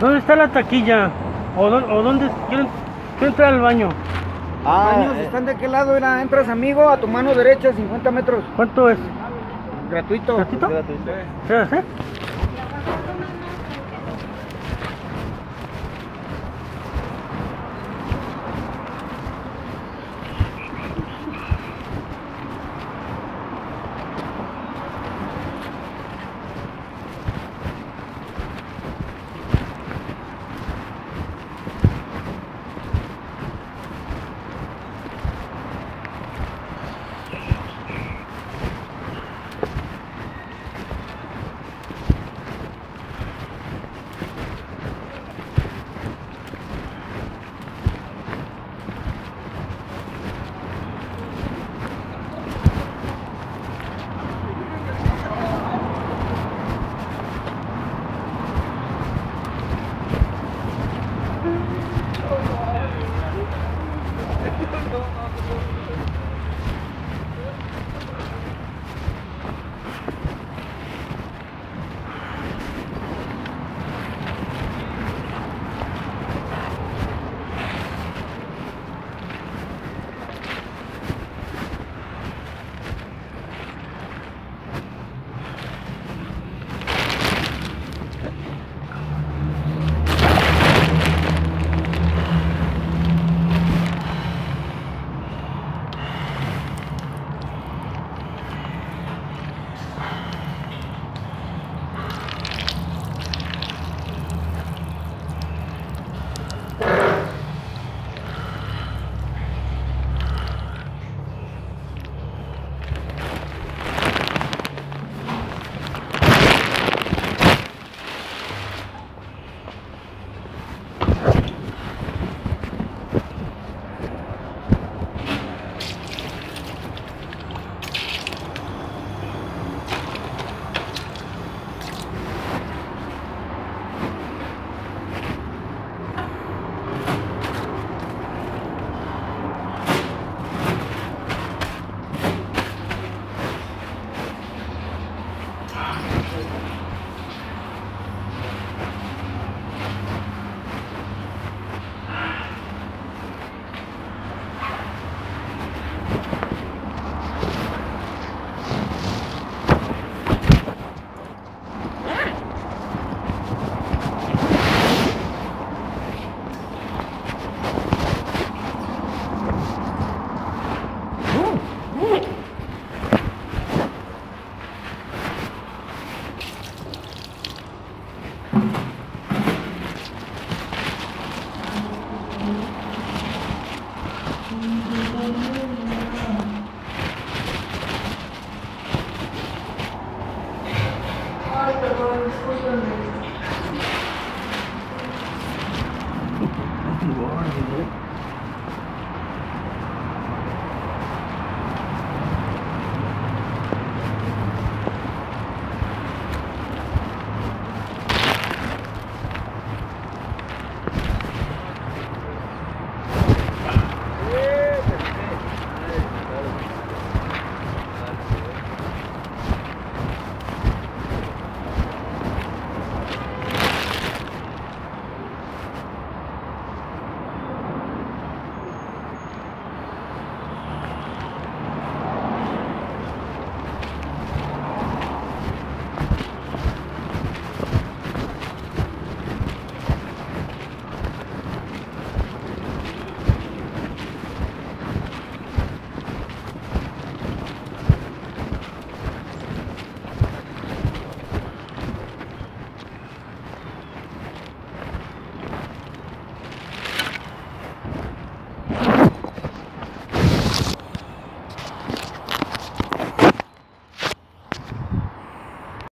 ¿Dónde está la taquilla? ¿O, o dónde quiero, entrar al baño? Ah, Baños eh, están de aquel lado, era, entras amigo, a tu mano derecha, 50 metros, ¿Cuánto es? gratuito. ¿Ratito? gratuito. ¿Esperas, eh?